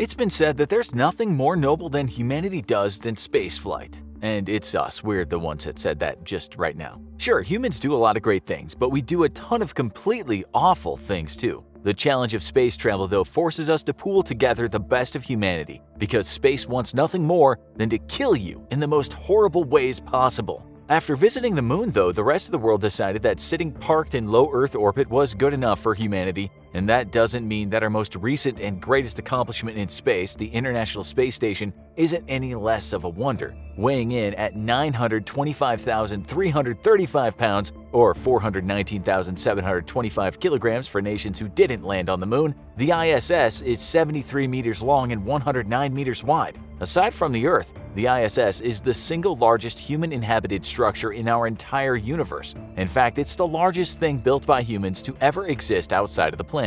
It's been said that there's nothing more noble than humanity does than spaceflight. And it's us, we're the ones that said that just right now. Sure, humans do a lot of great things, but we do a ton of completely awful things too. The challenge of space travel, though, forces us to pool together the best of humanity, because space wants nothing more than to kill you in the most horrible ways possible. After visiting the moon, though, the rest of the world decided that sitting parked in low Earth orbit was good enough for humanity, and that doesn't mean that our most recent and greatest accomplishment in space, the International Space Station, isn't any less of a wonder. Weighing in at 925,335 pounds, or 419,725 kilograms for nations who didn't land on the moon, the ISS is 73 meters long and 109 meters wide. Aside from the Earth, the ISS is the single largest human-inhabited structure in our entire universe. In fact, it's the largest thing built by humans to ever exist outside of the planet.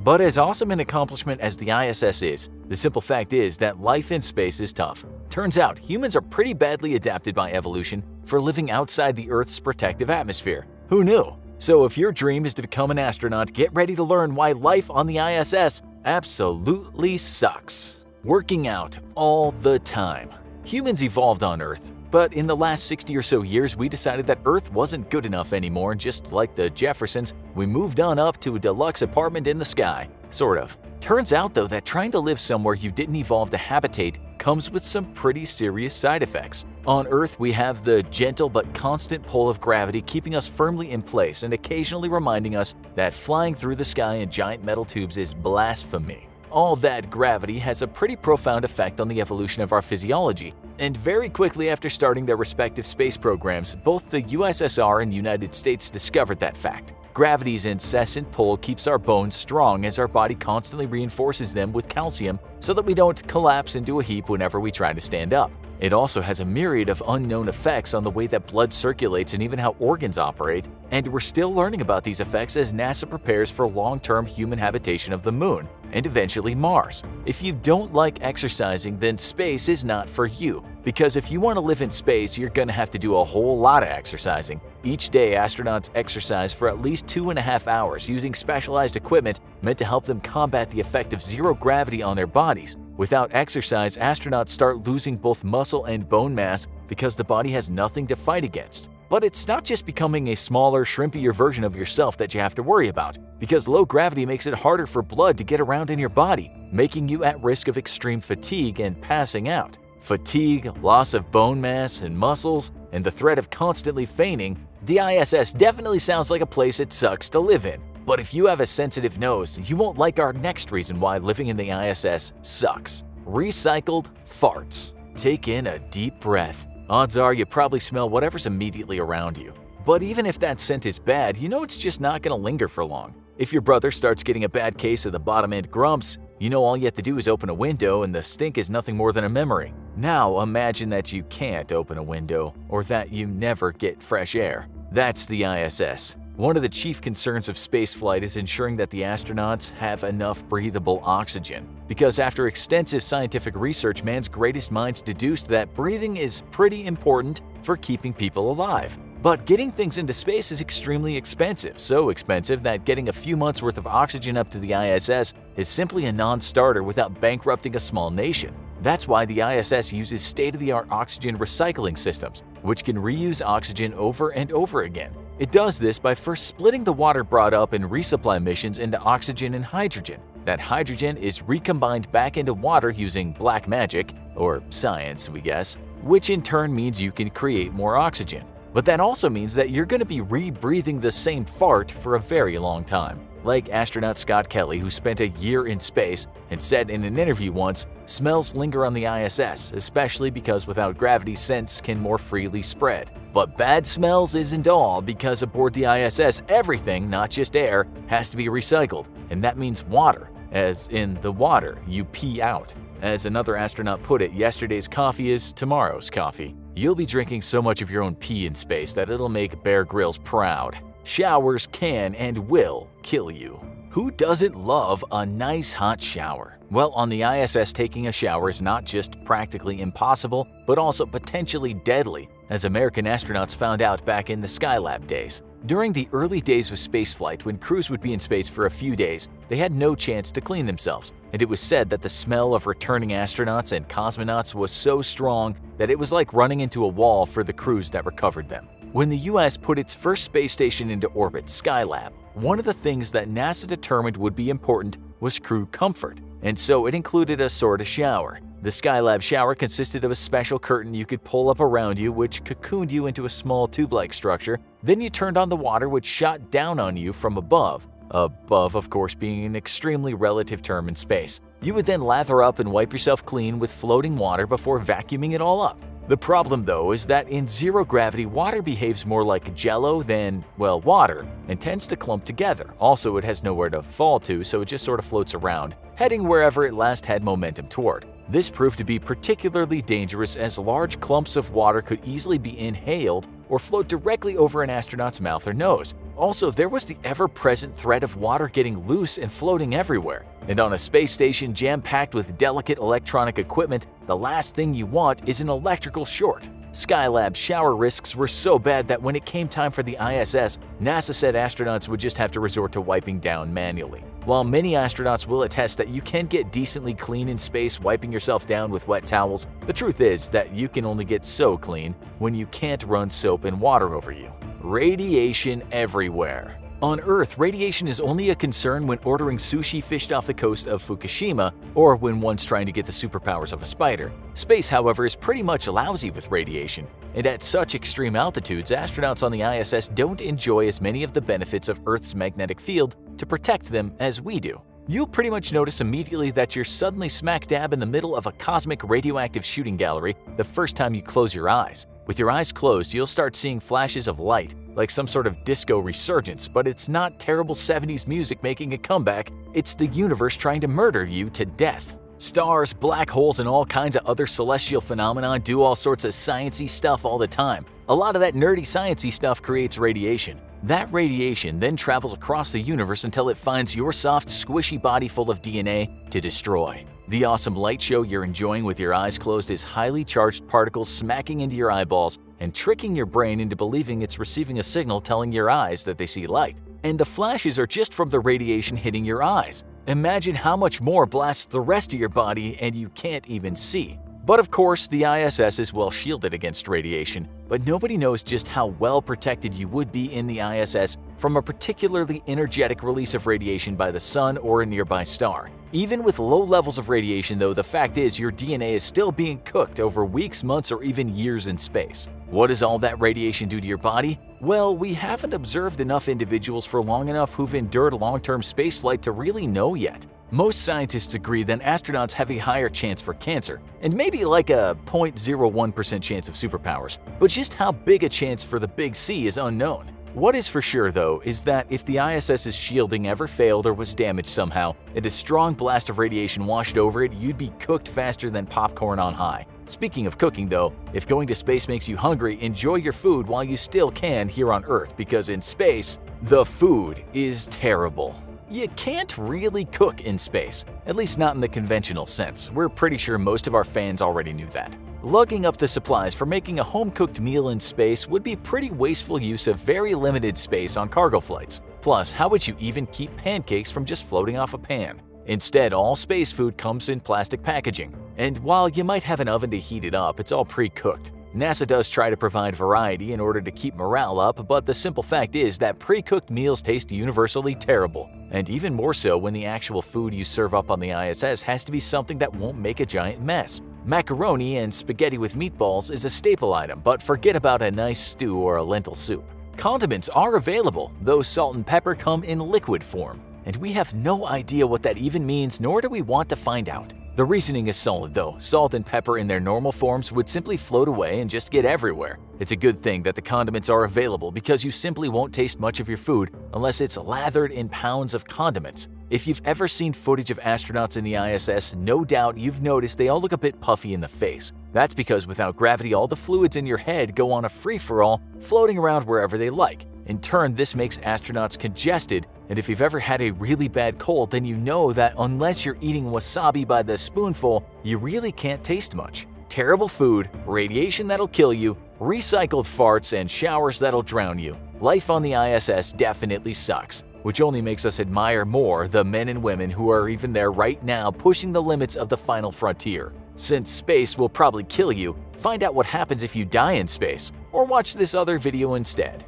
But as awesome an accomplishment as the ISS is, the simple fact is that life in space is tough. Turns out, humans are pretty badly adapted by evolution for living outside the Earth's protective atmosphere. Who knew? So if your dream is to become an astronaut, get ready to learn why life on the ISS absolutely sucks. Working out all the time. Humans evolved on Earth, but in the last 60 or so years, we decided that Earth wasn't good enough anymore, and just like the Jeffersons, we moved on up to a deluxe apartment in the sky. Sort of. Turns out, though, that trying to live somewhere you didn't evolve to habitate comes with some pretty serious side effects. On Earth, we have the gentle but constant pull of gravity keeping us firmly in place and occasionally reminding us that flying through the sky in giant metal tubes is blasphemy. All that gravity has a pretty profound effect on the evolution of our physiology, and very quickly after starting their respective space programs, both the USSR and United States discovered that fact. Gravity's incessant pull keeps our bones strong as our body constantly reinforces them with calcium so that we don't collapse into a heap whenever we try to stand up. It also has a myriad of unknown effects on the way that blood circulates and even how organs operate, and we're still learning about these effects as NASA prepares for long-term human habitation of the Moon and eventually Mars. If you don't like exercising, then space is not for you. Because if you want to live in space, you're going to have to do a whole lot of exercising. Each day, astronauts exercise for at least two and a half hours using specialized equipment meant to help them combat the effect of zero gravity on their bodies. Without exercise, astronauts start losing both muscle and bone mass because the body has nothing to fight against. But it's not just becoming a smaller, shrimpier version of yourself that you have to worry about, because low gravity makes it harder for blood to get around in your body, making you at risk of extreme fatigue and passing out. Fatigue, loss of bone mass and muscles, and the threat of constantly fainting, the ISS definitely sounds like a place it sucks to live in. But if you have a sensitive nose, you won't like our next reason why living in the ISS sucks. Recycled farts. Take in a deep breath. Odds are you probably smell whatever's immediately around you. But even if that scent is bad, you know it's just not going to linger for long. If your brother starts getting a bad case of the bottom end grumps, you know all you have to do is open a window and the stink is nothing more than a memory. Now imagine that you can't open a window or that you never get fresh air. That's the ISS. One of the chief concerns of spaceflight is ensuring that the astronauts have enough breathable oxygen. Because after extensive scientific research, man's greatest minds deduced that breathing is pretty important for keeping people alive. But getting things into space is extremely expensive, so expensive that getting a few months worth of oxygen up to the ISS is simply a non-starter without bankrupting a small nation. That's why the ISS uses state-of-the-art oxygen recycling systems, which can reuse oxygen over and over again. It does this by first splitting the water brought up in resupply missions into oxygen and hydrogen. That hydrogen is recombined back into water using black magic, or science we guess, which in turn means you can create more oxygen. But that also means that you're going to be rebreathing the same fart for a very long time. Like astronaut Scott Kelly, who spent a year in space and said in an interview once, smells linger on the ISS, especially because without gravity, scents can more freely spread. But bad smells isn't all, because aboard the ISS, everything, not just air, has to be recycled, and that means water, as in the water you pee out. As another astronaut put it, yesterday's coffee is tomorrow's coffee. You'll be drinking so much of your own pee in space that it'll make Bear Grylls proud. Showers can and will kill you. Who doesn't love a nice hot shower? Well, on the ISS, taking a shower is not just practically impossible, but also potentially deadly, as American astronauts found out back in the Skylab days. During the early days of spaceflight, when crews would be in space for a few days, they had no chance to clean themselves, and it was said that the smell of returning astronauts and cosmonauts was so strong that it was like running into a wall for the crews that recovered them. When the US put its first space station into orbit, Skylab, one of the things that NASA determined would be important was crew comfort, and so it included a sort of shower. The Skylab shower consisted of a special curtain you could pull up around you which cocooned you into a small tube-like structure. Then you turned on the water which shot down on you from above. Above, of course, being an extremely relative term in space. You would then lather up and wipe yourself clean with floating water before vacuuming it all up. The problem, though, is that in zero gravity, water behaves more like jello than, well, water, and tends to clump together. Also, it has nowhere to fall to, so it just sort of floats around, heading wherever it last had momentum toward. This proved to be particularly dangerous as large clumps of water could easily be inhaled or float directly over an astronaut's mouth or nose. Also, there was the ever-present threat of water getting loose and floating everywhere. And on a space station jam-packed with delicate electronic equipment, the last thing you want is an electrical short. Skylab's shower risks were so bad that when it came time for the ISS, NASA said astronauts would just have to resort to wiping down manually. While many astronauts will attest that you can get decently clean in space wiping yourself down with wet towels, the truth is that you can only get so clean when you can't run soap and water over you. Radiation everywhere. On Earth, radiation is only a concern when ordering sushi fished off the coast of Fukushima or when one's trying to get the superpowers of a spider. Space, however, is pretty much lousy with radiation, and at such extreme altitudes, astronauts on the ISS don't enjoy as many of the benefits of Earth's magnetic field to protect them as we do. You'll pretty much notice immediately that you're suddenly smack dab in the middle of a cosmic radioactive shooting gallery the first time you close your eyes. With your eyes closed, you'll start seeing flashes of light, like some sort of disco resurgence, but it's not terrible 70s music making a comeback, it's the universe trying to murder you to death. Stars, black holes, and all kinds of other celestial phenomena do all sorts of sciencey stuff all the time. A lot of that nerdy sciencey stuff creates radiation. That radiation then travels across the universe until it finds your soft, squishy body full of DNA to destroy. The awesome light show you're enjoying with your eyes closed is highly charged particles smacking into your eyeballs and tricking your brain into believing it's receiving a signal telling your eyes that they see light. And the flashes are just from the radiation hitting your eyes. Imagine how much more blasts the rest of your body and you can't even see. But of course, the ISS is well shielded against radiation, but nobody knows just how well protected you would be in the ISS from a particularly energetic release of radiation by the sun or a nearby star. Even with low levels of radiation though, the fact is your DNA is still being cooked over weeks, months, or even years in space. What does all that radiation do to your body? Well, we haven't observed enough individuals for long enough who've endured long-term spaceflight to really know yet. Most scientists agree that astronauts have a higher chance for cancer, and maybe like a 0.01% chance of superpowers, but just how big a chance for the big C is unknown. What is for sure, though, is that if the ISS's shielding ever failed or was damaged somehow, and a strong blast of radiation washed over it, you'd be cooked faster than popcorn on high. Speaking of cooking, though, if going to space makes you hungry, enjoy your food while you still can here on Earth because in space, the food is terrible. You can't really cook in space, at least not in the conventional sense. We're pretty sure most of our fans already knew that. Lugging up the supplies for making a home-cooked meal in space would be pretty wasteful use of very limited space on cargo flights. Plus, how would you even keep pancakes from just floating off a pan? Instead, all space food comes in plastic packaging. And while you might have an oven to heat it up, it's all pre-cooked. NASA does try to provide variety in order to keep morale up, but the simple fact is that pre-cooked meals taste universally terrible, and even more so when the actual food you serve up on the ISS has to be something that won't make a giant mess. Macaroni and spaghetti with meatballs is a staple item, but forget about a nice stew or a lentil soup. Condiments are available, though salt and pepper come in liquid form, and we have no idea what that even means nor do we want to find out. The reasoning is solid though, salt and pepper in their normal forms would simply float away and just get everywhere. It's a good thing that the condiments are available because you simply won't taste much of your food unless it's lathered in pounds of condiments. If you've ever seen footage of astronauts in the ISS, no doubt you've noticed they all look a bit puffy in the face. That's because without gravity all the fluids in your head go on a free-for-all, floating around wherever they like. In turn, this makes astronauts congested, and if you've ever had a really bad cold, then you know that unless you're eating wasabi by the spoonful, you really can't taste much. Terrible food, radiation that'll kill you, recycled farts, and showers that'll drown you. life on the ISS definitely sucks, which only makes us admire more the men and women who are even there right now pushing the limits of the final frontier. Since space will probably kill you, find out what happens if you die in space, or watch this other video instead.